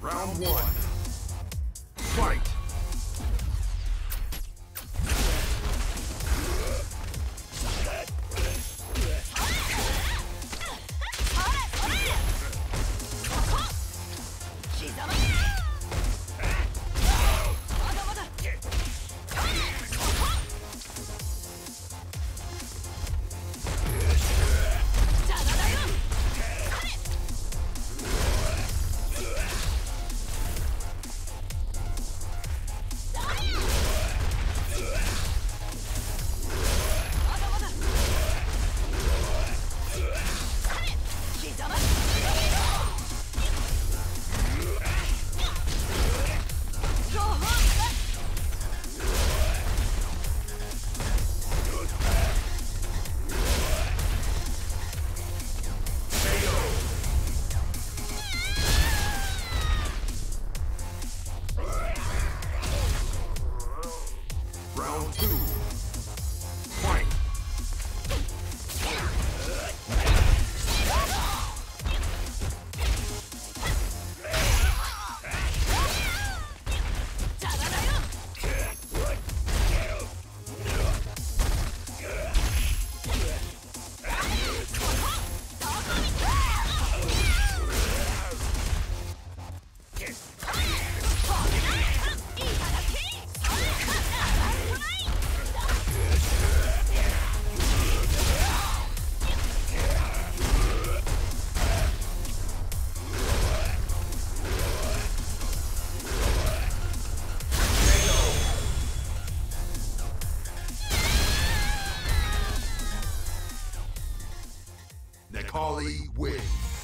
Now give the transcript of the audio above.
Round one. Fight! Round two. Necalli wins.